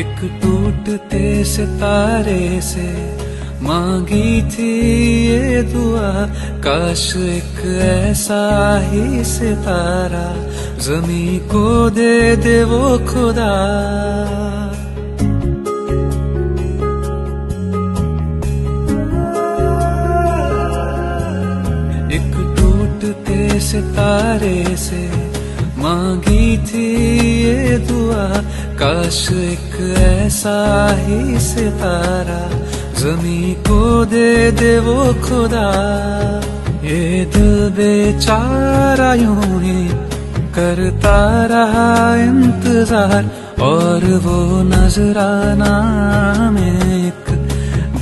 एक टूटते सितारे से मांगी थी ये दुआ, काश एक ऐसा ही सितारा जमी को दे दे वो खुदा। एक टूटते सितारे से मांगी थी ये दुआ काश एक ऐसा ही सितारा जमी को दे दे वो खुदा। ये दिल बेचारा यूँ ही करता रहा इंतज़ार और वो नजराना में एक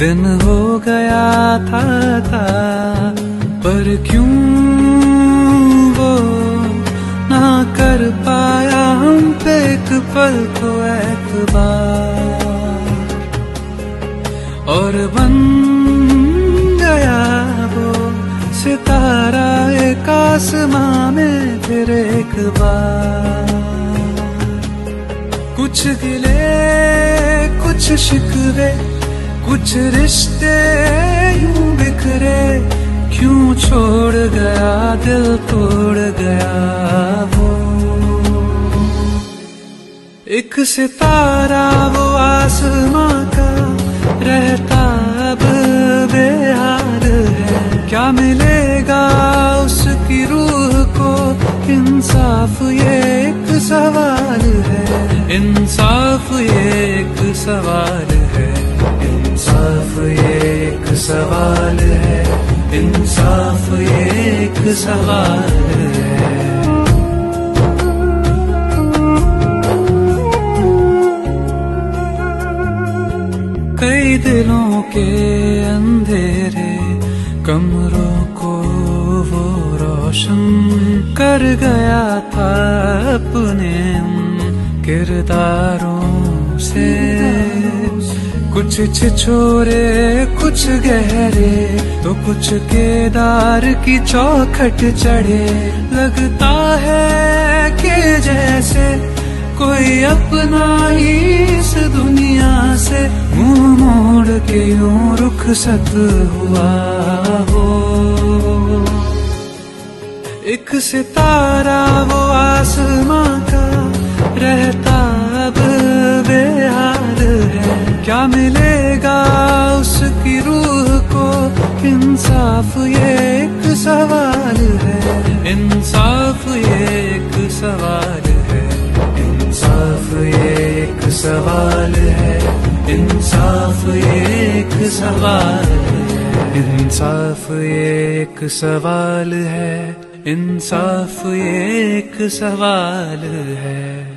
दिन हो गया था, था। पर क्यों कर पाया हम पे एक पल को एतबार और बन गया वो सितारा एक आसमां में फिर एक बार। कुछ गिले, कुछ शिकवे, कुछ रिश्ते यूँ बिखरे, क्यों छोड़ गया, दिल तोड़ गया एक सितारा वो आसमां का रहता अब बेहाल है। क्या मिलेगा उसकी रूह को? इंसाफ ये एक सवाल है। इंसाफ ये एक सवाल है। इंसाफ ये एक सवाल है। इंसाफ ये एक सवाल है। कई दिलों के अंधेरे, कमरों को वो रोशन कर गया था अपने किरदारों से। कुछ छिछोरे, कुछ गहरे तो कुछ केदार की चौखट चढ़े। लगता है कोई अपना ही इस दुनिया से मुँह मोड़ के यूँ रुखसत हुआ हो। एक सितारा वो आसमां का रहता अब बेहाल है। क्या मिलेगा उसकी रूह को? इंसाफ ये एक सवाल है। इंसाफ ये एक सवाल सवाल है। इंसाफ एक सवाल है। इंसाफ एक सवाल है। इंसाफ एक सवाल है।